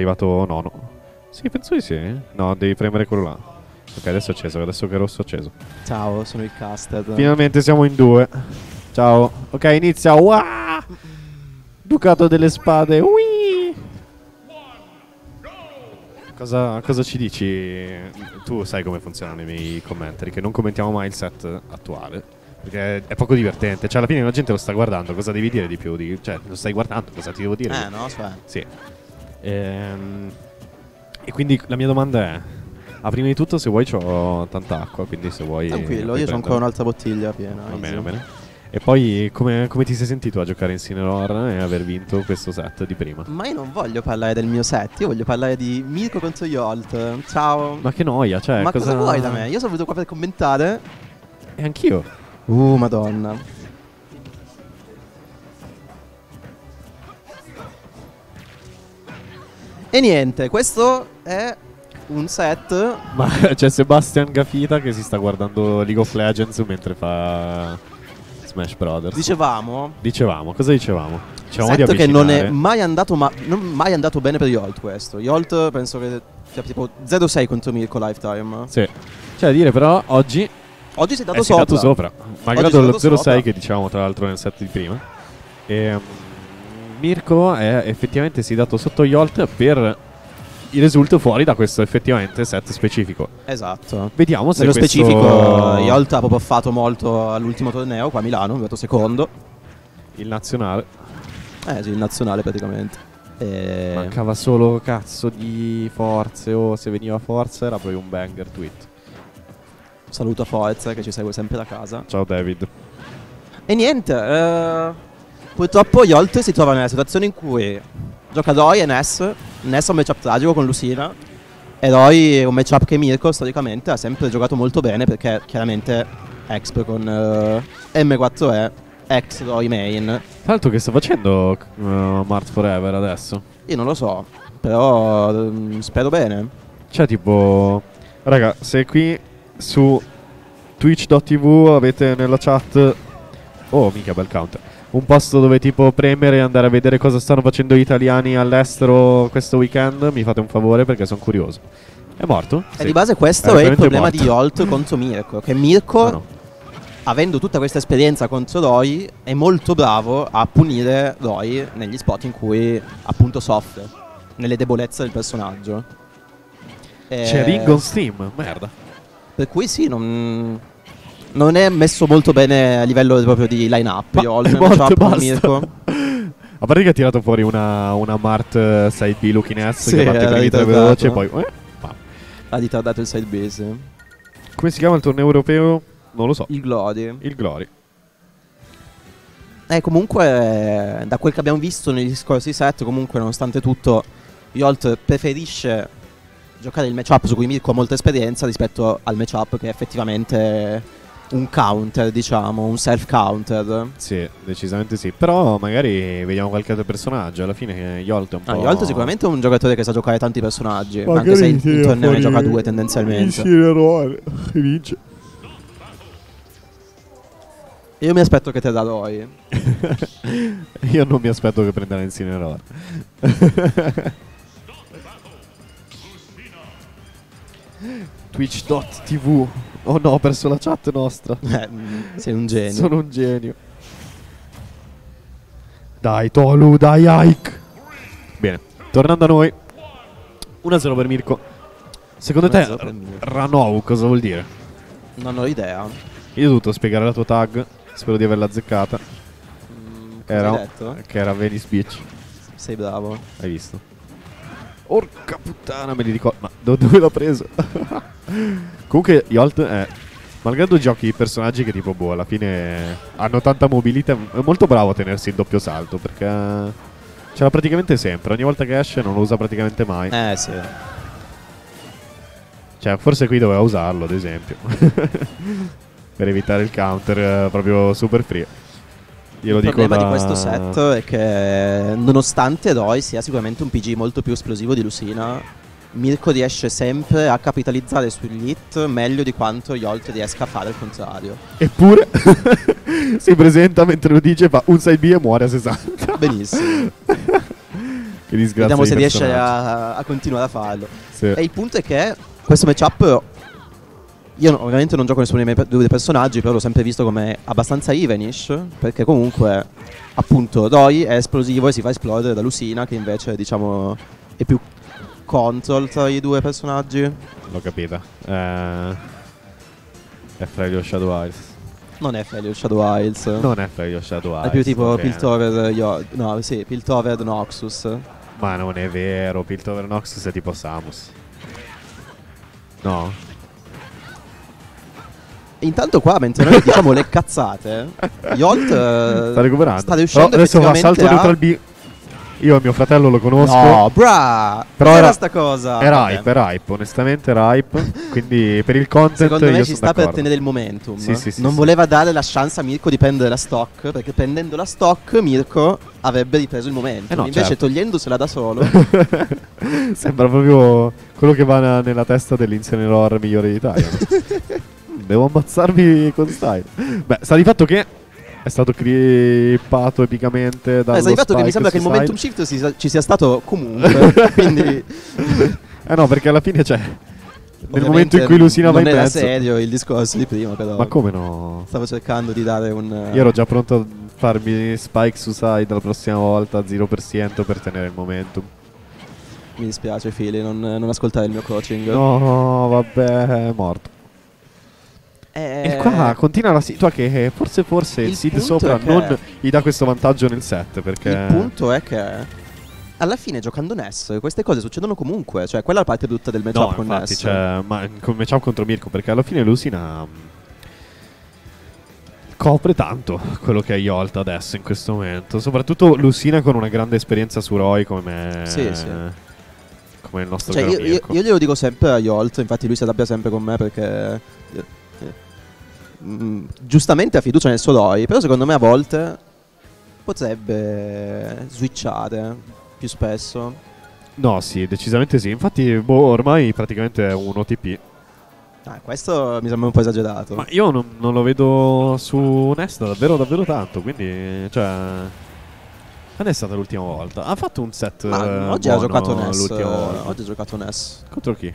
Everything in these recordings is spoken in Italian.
arrivato nono. Sì, penso di sì. No, devi premere quello là. Ok, adesso è acceso, adesso che è rosso è acceso. Ciao, sono il casted. Finalmente siamo in due. Ciao. Ok, inizia. Wow! Ducato delle spade. Ui! Cosa, cosa ci dici? Tu sai come funzionano i miei commentari, che non commentiamo mai il set attuale. Perché è poco divertente. Cioè, alla fine la gente lo sta guardando. Cosa devi dire di più? Di- cioè, lo stai guardando, cosa ti devo dire? Eh, no, cioè. Sì. Ehm, e quindi la mia domanda è: ah, prima di tutto, se vuoi, ho tanta acqua. Quindi, se vuoi. Tranquillo, io ho ancora un'altra bottiglia piena. Va bene, va bene. E poi, come, come ti sei sentito a giocare in Cineror e aver vinto questo set di prima? Ma io non voglio parlare del mio set, io voglio parlare di Mirko contro Yolt. Ciao. Ma che noia, cioè. Ma cosa vuoi da me? Io sono venuto qua per commentare. E anch'io. Uh, madonna. E niente, questo è un set. Ma c'è Sebastian Gafita che si sta guardando League of Legends mentre fa Smash Brothers. Dicevamo. Dicevamo, cosa dicevamo? Dicevamo di set che non è mai andato, ma- non mai andato bene per Yolt questo. Yolt penso che sia tipo 0-6 contro Mirko Lifetime. Sì. Cioè, a dire però, oggi Oggi sei dato è sopra. dato sopra. Malgrado lo dato sopra. 0-6 che dicevamo tra l'altro nel set di prima. E, mm, Mirko è effettivamente si è dato sotto Yolt per i result fuori da questo effettivamente set specifico. Esatto. Vediamo se Nello questo- specifico, Yolt ha proprio fatto molto all'ultimo torneo qua a Milano, è arrivato secondo. il nazionale Eh sì, il nazionale praticamente. E... mancava solo cazzo di forze o se veniva forza era proprio un banger tweet. Saluto a Forza che ci segue sempre da casa. Ciao David. E niente, eh, purtroppo Yolt si trova nella situazione in cui gioca Roy e Ness. Ness è un matchup tragico con Lucina. E Roy è un matchup che Mirko storicamente ha sempre giocato molto bene perché chiaramente exp con eh, M4E, ex Roy main. Tra l'altro che sta facendo uh, Mart Forever adesso? Io non lo so, però mm, spero bene. Cioè tipo Raga, se qui su twitch.tv avete nella chat Oh, mica bel counter. Un posto dove tipo premere e andare a vedere cosa stanno facendo gli italiani all'estero questo weekend, mi fate un favore perché sono curioso. È morto? E Sì. di base questo È è, il problema morto. di Yolt contro Mirko, che Mirko, Ah, no. avendo tutta questa esperienza contro Roy, è molto bravo a punire Roy negli spot in cui appunto soffre, nelle debolezze del personaggio. C'è Ring on Steam, merda. Per cui sì, non, non è messo molto bene a livello proprio di line-up. È nel morto, matchup con. Mirko. A parte che ha tirato fuori una, una Mart eh, side B looking S Sì, che batte primi tre veloci e poi... eh, ma- Ha ritardato il side base. Come si chiama il torneo europeo? Non lo so. Il Glory. Il Glory. Eh, comunque, da quel che abbiamo visto negli scorsi set, comunque, nonostante tutto, Yolt preferisce giocare il matchup su cui Mirko ha molta esperienza rispetto al matchup che effettivamente un counter, diciamo, un self counter. Sì, decisamente sì. Però magari vediamo qualche altro personaggio. Alla fine Yolt è un po'. Ah, Yolt sicuramente è un giocatore che sa giocare tanti personaggi, Magari anche se in, torneo ne gioca due tendenzialmente. E vince. Io mi aspetto che te da Roy. Io non mi aspetto che prenda l'Incineroar. Twitch.tv Oh no, ho perso la chat nostra. Eh, sei un genio. Sono un genio. Dai, Tolu, dai, Ike. Bene, tornando a noi. 1-0 per Mirko. Secondo te, 1-0 per Mirko. Ranou cosa vuol dire? Non ho idea. Io ho dovuto spiegare la tua tag. Spero di averla azzeccata. Mm, Era, detto? che era Venice Beach. Sei bravo. Hai visto? Orca puttana, me li ricordo. Ma do- dove l'ho preso? Comunque, Yolt è. Malgrado giochi i personaggi che tipo, boh, alla fine hanno tanta mobilità, è molto bravo a tenersi il doppio salto perché ce l'ha praticamente sempre. Ogni volta che esce non lo usa praticamente mai. Eh sì. Cioè, forse qui doveva usarlo, ad esempio. per evitare il counter eh, proprio super free. Glielo Il dico problema da... di questo set è che nonostante Roy sia sicuramente un PG molto più esplosivo di Lucina, Mirko riesce sempre a capitalizzare sugli hit meglio di quanto Yolt riesca a fare al contrario. Eppure si presenta mentre lo dice, fa un 6B e muore a 60. Benissimo. Che disgrazia Vediamo di se riesce a, a continuare a farlo. Sì. E il punto è che questo matchup. Io no- ovviamente non gioco nessuno dei miei due personaggi, però l'ho sempre visto come abbastanza evenish. Perché comunque, appunto, Roy è esplosivo e si fa esplodere da Lucina, che invece, diciamo, è più control tra i due personaggi. L'ho capita. Eh, è Freglio Shadow Eyes. Non è Felion Shadow Isles. Non è Freglio Shadow Eyes. È più tipo va. Piltover. Yo- no, sì, Piltover Noxus. Ma non è vero, Piltover Noxus è tipo Samus. No? Intanto qua, mentre noi diciamo le cazzate, Yolt eh, Sta recuperando. sta riuscendo Però adesso fa effettivamente salto a... neutral B. Io e mio fratello lo conosco. No, bra! Però era- sta cosa. Era Vabbè. hype, era hype, onestamente era hype. quindi per il content Secondo me ci sta per d'accordo. tenere il momentum. Sì, sì, sì, non voleva dare la chance a Mirko di prendere la stock, perché prendendo la stock Mirko avrebbe ripreso il momentum. Eh no, Invece certo. togliendosela da solo. Sembra proprio quello che va nella testa dell'insegnante migliore d'Italia. Devo ammazzarvi con style. Beh, sta di fatto che è stato clippato epicamente dallo Eh, sai fatto che mi sembra che il momentum shift si- ci sia stato comunque. quindi Eh no, perché alla fine c'è. Nel ovviamente momento in cui Lucina va in non era mezzo. serio il discorso di prima, però. Ma come no? Stavo cercando di dare un. eh, Io ero già pronto a farmi spike su side la prossima volta, 0% per tenere il momentum. Mi dispiace, Fili, non, non ascoltare il mio coaching. No, vabbè, è morto. Eh, E qua continua la situazione che forse forse il, il seed sopra non gli dà questo vantaggio nel set perché Il punto è che. Alla fine, giocando NES, queste cose succedono comunque. Cioè, quella è la parte brutta del matchup No, con infatti, NES. cioè, ma come matchup contro Mirko perché alla fine Lucina mh, copre tanto quello che è Yolt adesso in questo momento, soprattutto Lucina con una grande esperienza su Roy come Sì, sì. come il nostro Cioè, caro io, io, Mirko. glielo dico sempre a Yolt, infatti lui si arrabbia sempre con me perché eh, mm, giustamente ha fiducia nel suo Roy, però secondo me a volte potrebbe switchare più spesso. No, sì, decisamente sì. Infatti, boh, ormai praticamente è un OTP. Ah, questo mi sembra un po' esagerato. Ma io non, non lo vedo su Nest davvero, davvero tanto. Quindi, cioè. Quando è stata l'ultima volta? Ha fatto un set. Ma oggi ha buono giocato NES. L'ultima eh, volta. Oggi ha giocato NES Contro chi?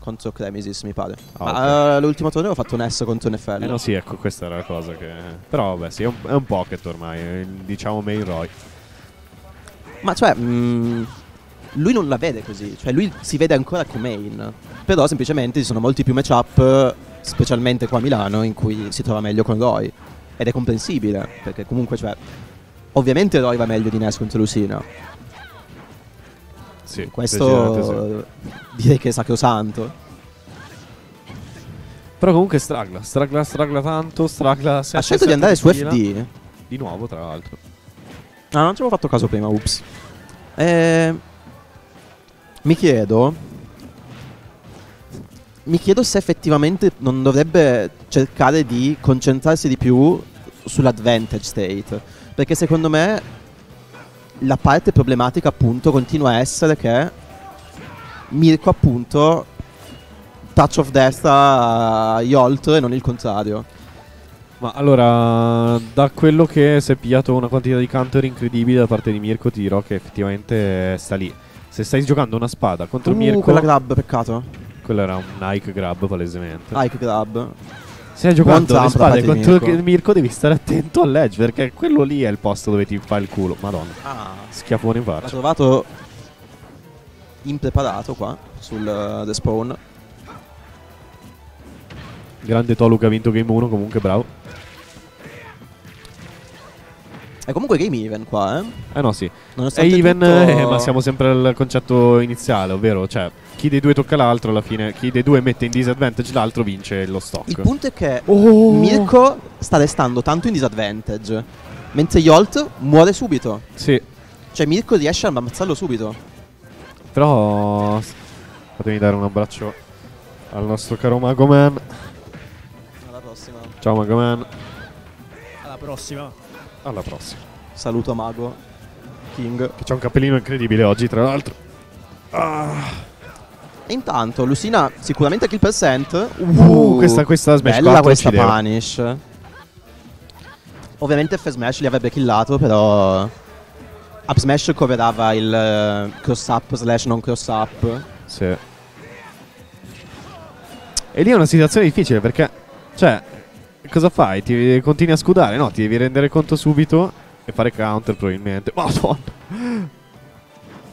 Contro Cremesis, mi pare. Ah, Ma eh, l'ultimo torneo ho fatto NES contro NFL. Eh no, sì, ecco, questa era la cosa che. Però, vabbè, sì, è un, è un pocket ormai. Diciamo main Roy. Ma cioè, mm, lui non la vede così, cioè lui si vede ancora come main. Però semplicemente ci sono molti più matchup, specialmente qua a Milano, in cui si trova meglio con Roy. Ed è comprensibile, perché comunque, cioè, ovviamente Roy va meglio di Ness contro Lucina. Sì, decisamente sì. Direi che è sacrosanto. Però comunque stragla. Stragla, stragla tanto. Stragla. Ha scelto di andare su. FD. Di nuovo, tra l'altro. Ah, non ci avevo fatto caso prima, ups. Eh, mi chiedo. Mi chiedo se effettivamente non dovrebbe cercare di concentrarsi di più sull'advantage state. Perché secondo me la parte problematica appunto continua a essere che Mirko appunto touch of destra a Yolt e non il contrario. Ma allora, da quello che si è pigliato una quantità di counter incredibile da parte di Mirko, ti dirò che effettivamente sta lì. Se stai giocando una spada contro Uh, Mirko, quella grab, peccato. quello era un Nike grab palesemente. Ike grab. Se stai giocando Buon le zampo da spade parte di contro Mirko. Mirko. devi stare attento all'edge perché quello lì è il posto dove ti fa il culo. Madonna, Ah, schiaffone in l'ha faccia. trovato impreparato qua sul uh, The Spawn. Grande Tolu che ha vinto Game 1, comunque bravo. È comunque game even qua, eh. Eh no, sì. È even, tutto- eh, ma siamo sempre al concetto iniziale, ovvero, cioè, chi dei due tocca l'altro, alla fine, chi dei due mette in disadvantage l'altro vince lo stock. Il punto è che Oh! Mirko sta restando tanto in disadvantage. Mentre Yolt muore subito. Sì, Cioè Mirko riesce a ammazzarlo subito. Però fatemi dare un abbraccio al nostro caro Magoman. Alla prossima. Ciao Magoman, Alla prossima. alla prossima. Saluto Mago. King. Che c'ha un cappellino incredibile oggi, tra l'altro. E intanto Lucina sicuramente kill percent. Uh, questa, questa Smash Bella 4 questa punish. Ovviamente F Smash li avrebbe killato, però Up Smash coverava il eh, cross up slash non cross up. Sì. E lì è una situazione difficile perché, cioè, cosa fai? Ti continui a scudare? No, ti devi rendere conto subito e fare counter probabilmente. Madonna.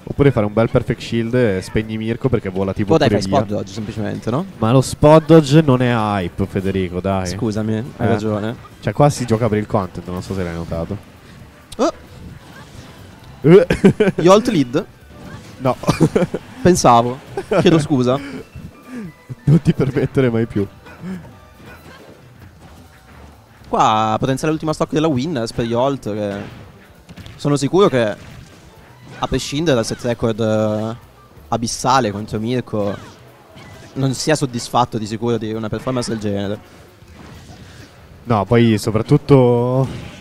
Oppure fare un bel perfect shield e spegni Mirko perché vola tipo Oh dai, fai spot oggi semplicemente, no? Ma lo spot dodge non è hype, Federico, dai. Scusami, hai Eh. ragione. Cioè, qua si gioca per il content, non so se l'hai notato. Oh, Yolt lead? no, Pensavo. Chiedo scusa. non ti permettere mai più. Qua potenziale l'ultima stock della Winners per Yolt che sono sicuro che a prescindere dal set record eh, abissale contro Mirko non sia soddisfatto di sicuro di una performance del genere. No, poi soprattutto...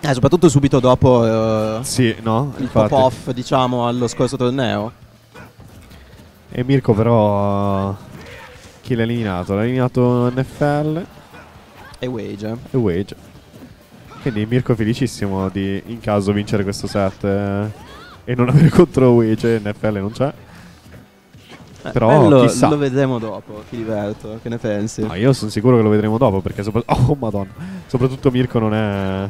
Eh, soprattutto subito dopo eh, Sì, no? il pop-off, diciamo, allo scorso torneo. E Mirko però... Chi l'ha eliminato? L'ha eliminato NFL E Wage. e Wage. Quindi Mirko è felicissimo di in caso vincere questo set eh, e non avere contro Wage. NFL non c'è. Eh, Però quello chissà. lo vedremo dopo, ti diverto, che ne pensi? No, io sono sicuro che lo vedremo dopo perché sopra- oh madonna. Soprattutto Mirko non è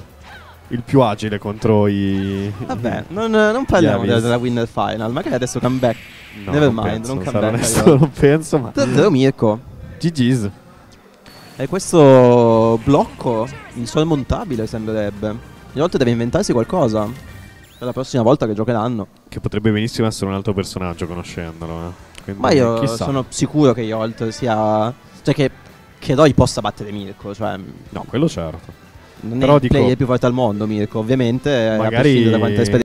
il più agile contro i Vabbè, non, non parliamo della, della Winner Final, magari adesso comeback. No, never non mind, penso, non comeback, onesto, allora. non penso, ma Davvero Mirko. GG's. E questo blocco insormontabile sembrerebbe. Inoltre deve inventarsi qualcosa per la prossima volta che giocheranno. Che potrebbe benissimo essere un altro personaggio conoscendolo. Eh. Ma io chissà. sono sicuro che Yolt sia... Cioè che, che Roy possa battere Mirko. Cioè, No, quello certo. Non Però è il dico- player più forte al mondo Mirko, ovviamente. a Magari-